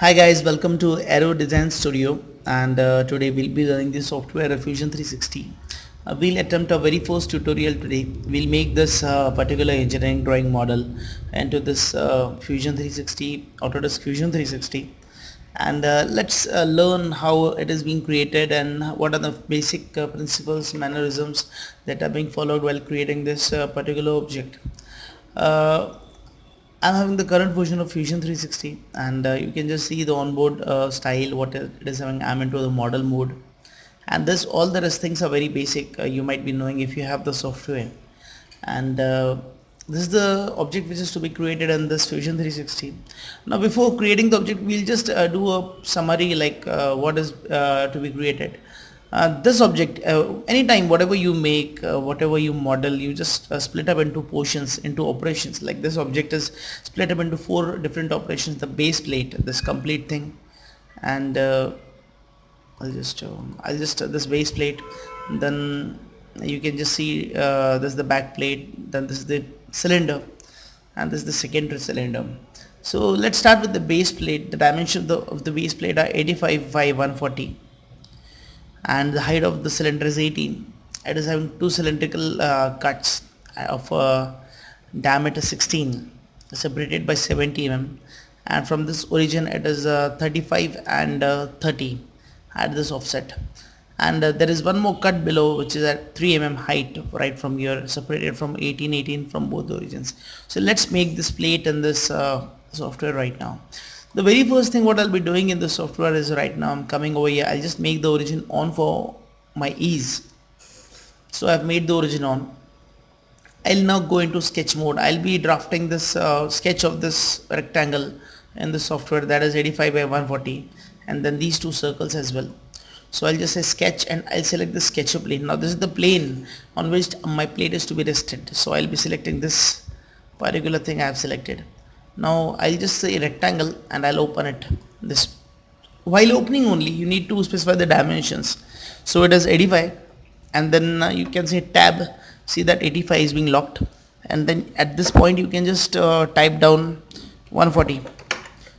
Hi guys, welcome to Arrow Design Studio and uh, today we'll be learning the software of Fusion 360. Uh, we'll attempt our very first tutorial today. We'll make this uh, particular engineering drawing model into this uh, Fusion 360, Autodesk Fusion 360 and uh, let's uh, learn how it is being created and what are the basic principles, mannerisms that are being followed while creating this particular object. I'm having the current version of Fusion 360 and uh, you can just see the onboard uh, style what it is having. I'm into the model mode. And this all the rest things are very basic uh, you might be knowing if you have the software. And uh, this is the object which is to be created in this Fusion 360 now before creating the object we'll just uh, do a summary like uh, what is to be created uh, this object uh, anytime whatever you make uh, whatever you model you just uh, split up into portions into operations. Like this object is split up into four different operations the base plate this complete thing and uh, I'll just um, I'll just this base plate then you can just see this is the back plate then this is the cylinder and this is the secondary cylinder. So let's start with the base plate. The dimension of the, of the base plate are 85 by 140 and the height of the cylinder is 18 it is having two cylindrical uh, cuts of uh, diameter 16 separated by 70 mm. And from this origin it is uh, 35 and uh, 30 at this offset. And uh, there is one more cut below which is at 3 mm height right from here separated from 18 18 from both origins. So let's make this plate in this uh, software right now the very first thing what I'll be doing in the software is right now I'm coming over here. I'll just make the origin on for my ease. So I've made the origin on. I'll now go into sketch mode. I'll be drafting this uh, sketch of this rectangle in the software that is 85 by 140 and then these two circles as well. So I'll just say sketch and I'll select the sketch plane. Now this is the plane on which my plate is to be rested. So I'll be selecting this particular thing I have selected now I'll just say rectangle and I'll open it. This while opening only you need to specify the dimensions. So it is 85 and then uh, you can say tab. See that 85 is being locked. And then at this point you can just uh, type down 140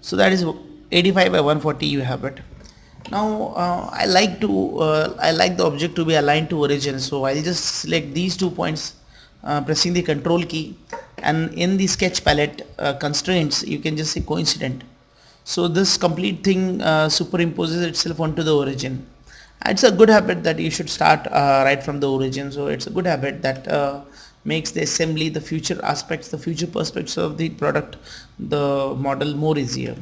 so that is 85 by 140 you have it. Now uh, I like to uh, I like the object to be aligned to origin. So I'll just select these two points uh, pressing the control key and in the sketch palette uh, constraints you can just say coincident. So this complete thing uh, superimposes itself onto the origin. It's a good habit that you should start uh, right from the origin. So it's a good habit that uh, makes the assembly the future aspects the future perspectives of the product the model more easier.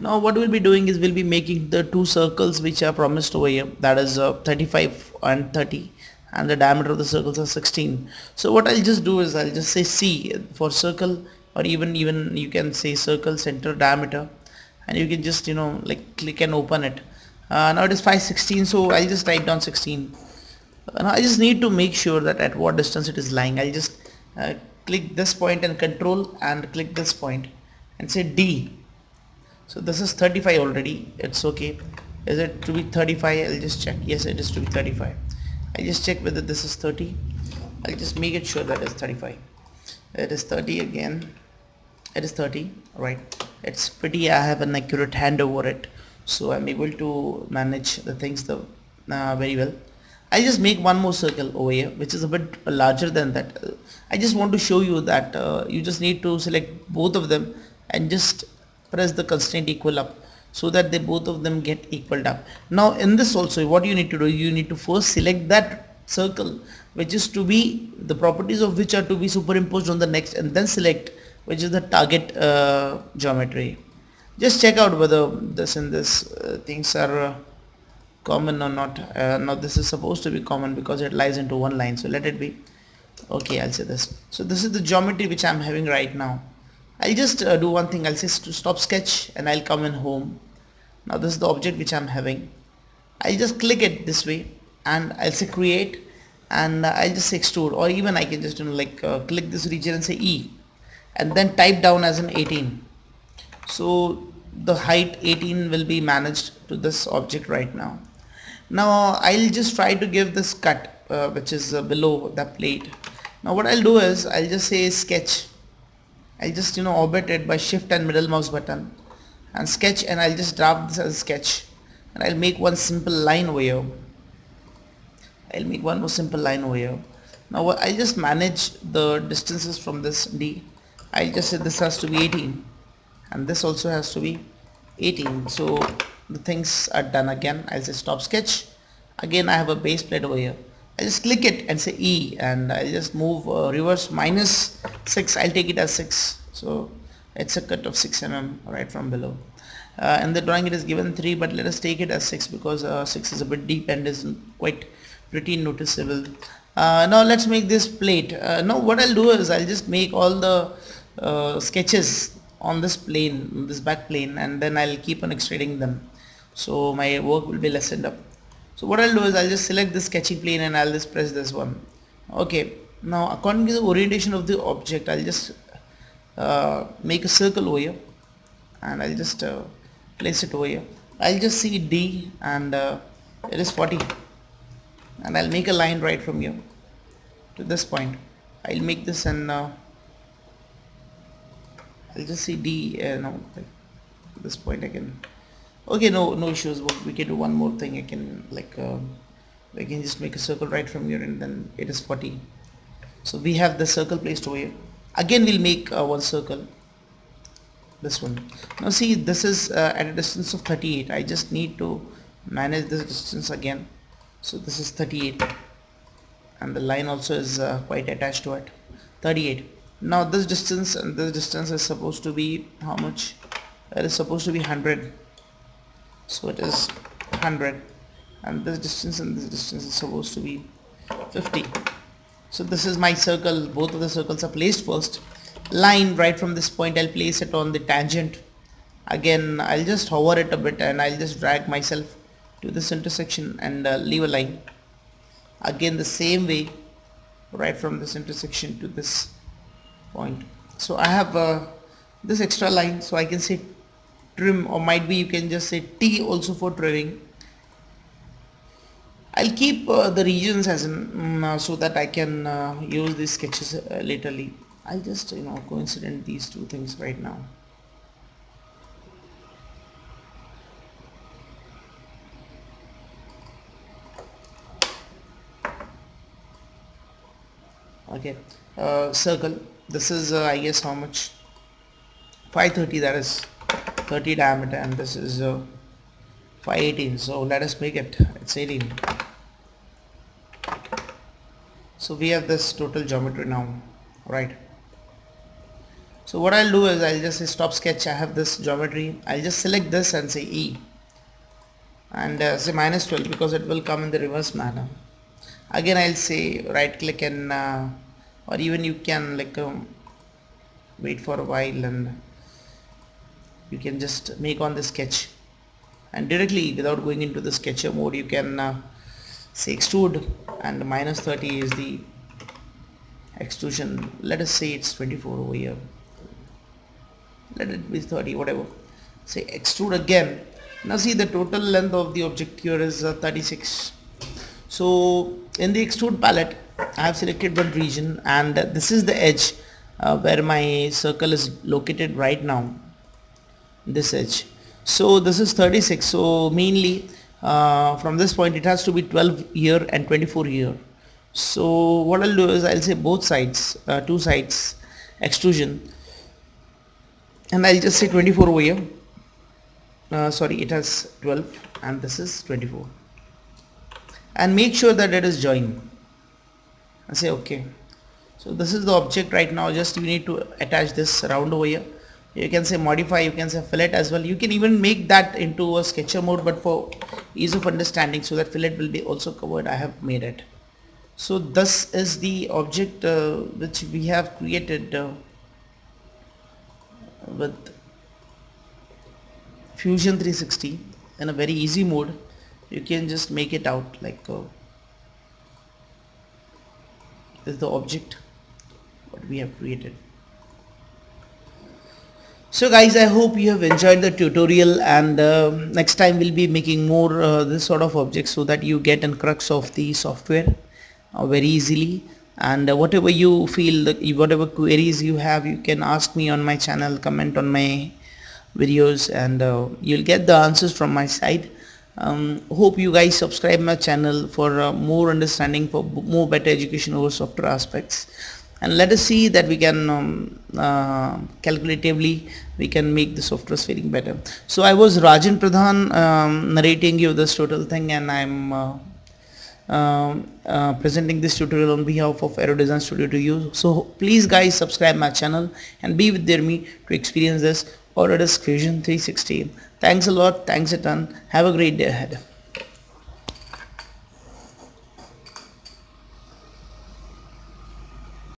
Now what we'll be doing is we'll be making the two circles which are promised over here. That is uh, 35 and 30 and the diameter of the circles are 16 so what I'll just do is I'll just say C for circle or even even you can say circle center diameter and you can just you know like click and open it. Uh, now it is 516 so I'll just type down 16 uh, now I just need to make sure that at what distance it is lying. I'll just uh, click this point and control and click this point and say D. So this is 35 already. It's okay. Is it to be 35 I'll just check. Yes it is to be 35 I just check whether this is 30 I'll just make it sure that it's 35 it is 30 again. It is 30 right? It's pretty I have an accurate hand over it so I'm able to manage the things the, uh, very well. I just make one more circle over here which is a bit larger than that. I just want to show you that uh, you just need to select both of them and just press the constraint equal up so that they both of them get equaled up. Now in this also what you need to do you need to first select that circle which is to be the properties of which are to be superimposed on the next and then select which is the target uh, geometry. Just check out whether this and this uh, things are uh, common or not. Uh, now this is supposed to be common because it lies into one line so let it be. Okay I'll say this. So this is the geometry which I'm having right now I'll just uh, do one thing. I'll say to stop sketch and I'll come in home. Now this is the object which I'm having. I'll just click it this way and I'll say create and uh, I'll just say extrude or even I can just you know like uh, click this region and say E and then type down as an 18 so the height 18 will be managed to this object right now. Now I'll just try to give this cut uh, which is uh, below the plate. Now what I'll do is I'll just say sketch I just you know orbit it by shift and middle mouse button and sketch and I'll just draft this as a sketch. And I'll make one simple line over here. I'll make one more simple line over here. Now I'll just manage the distances from this D. I'll just say this has to be 18 and this also has to be 18 so the things are done again. I'll say stop sketch. Again I have a base plate over here I just click it and say E and I'll just move uh, reverse minus 6 I'll take it as 6 so it's a cut of 6 mm right from below. Uh, and the drawing it is given 3 but let us take it as 6 because uh, 6 is a bit deep and is quite pretty noticeable. Uh, now let's make this plate. Uh, now what I'll do is I'll just make all the uh, sketches on this plane this back plane and then I'll keep on extruding them. So my work will be lessened up so what I'll do is I'll just select the sketching plane and I'll just press this one. Okay now according to the orientation of the object I'll just uh, make a circle over here and I'll just uh, place it over here. I'll just see D and uh, it is 40 and I'll make a line right from here to this point. I'll make this and uh, I'll just see D uh, no this point can okay no no issues. We can do one more thing. I can like uh, I can just make a circle right from here and then it is 40 so we have the circle placed over here. Again we'll make uh, one circle. This one. Now see this is uh, at a distance of 38 I just need to manage this distance again. So this is 38 and the line also is uh, quite attached to it. 38 now this distance and this distance is supposed to be how much? It is supposed to be 100 so it is 100 and this distance and this distance is supposed to be 50 so this is my circle both of the circles are placed first. Line right from this point I'll place it on the tangent. Again I'll just hover it a bit and I'll just drag myself to this intersection and uh, leave a line. Again the same way right from this intersection to this point. So I have uh, this extra line so I can say trim or might be you can just say T also for trimming I'll keep uh, the regions as in mm, uh, so that I can uh, use these sketches uh, laterly I'll just you know coincident these two things right now. Okay uh, circle. This is uh, I guess how much? 530 that is 30 diameter and this is uh, 518 so let us make it. It's 18 so we have this total geometry now. Right. So what I'll do is I'll just say stop sketch. I have this geometry. I'll just select this and say E. And uh, say minus 12 because it will come in the reverse manner. Again I'll say right click and uh, or even you can like um, wait for a while and you can just make on the sketch. And directly without going into the sketcher mode you can uh, say extrude. And minus 30 is the extrusion. Let us say it's 24 over here. Let it be 30 whatever. Say extrude again. Now see the total length of the object here is uh, 36 so in the extrude palette I have selected one region. And this is the edge uh, where my circle is located right now this edge. So this is 36 so mainly uh, from this point it has to be 12 year and 24 year. So what I'll do is I'll say both sides uh, two sides extrusion. And I'll just say 24 over here. Uh, sorry it has 12 and this is 24 and make sure that it is joined I say okay. So this is the object right now. Just you need to attach this round over here you can say modify you can say fillet as well. You can even make that into a sketcher mode but for ease of understanding so that fillet will be also covered. I have made it. So this is the object uh, which we have created uh, with Fusion 360 in a very easy mode. You can just make it out like uh, this is the object what we have created so guys i hope you have enjoyed the tutorial and uh, next time we'll be making more uh, this sort of objects so that you get a crux of the software uh, very easily. And uh, whatever you feel whatever queries you have you can ask me on my channel comment on my videos and uh, you'll get the answers from my side. Um, hope you guys subscribe my channel for uh, more understanding for more better education over software aspects and let us see that we can um, uh, calculatively we can make the software feeling better. So I was Rajan Pradhan um, narrating you this total thing and I'm uh, um, uh, presenting this tutorial on behalf of Arrow Design Studio to you. So please guys subscribe my channel and be with me to experience this Autodesk Fusion 360 thanks a lot. Thanks a ton. Have a great day ahead